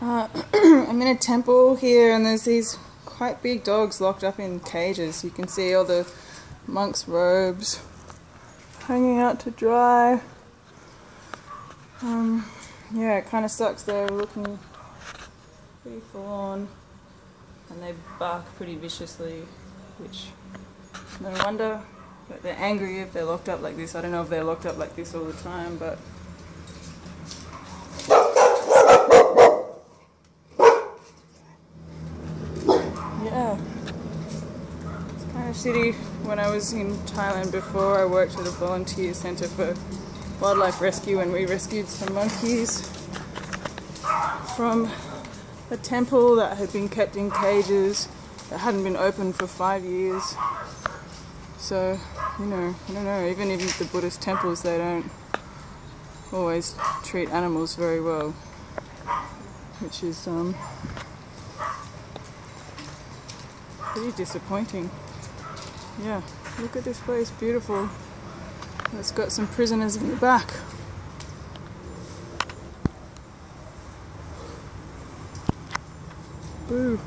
Uh, I'm in a temple here, and there's these quite big dogs locked up in cages. You can see all the monks' robes hanging out to dry. Um, yeah, it kind of sucks. They're looking pretty forlorn, and they bark pretty viciously, which no wonder. But they're angry if they're locked up like this. I don't know if they're locked up like this all the time, but yeah. It's kind of shitty. When I was in Thailand before, I worked at a volunteer centre for wildlife rescue and we rescued some monkeys from a temple that had been kept in cages that hadn't been opened for five years. So, you know, I don't know, even in the Buddhist temples, they don't always treat animals very well, which is um, pretty disappointing. Yeah, look at this place, beautiful. It's got some prisoners in the back. Boo.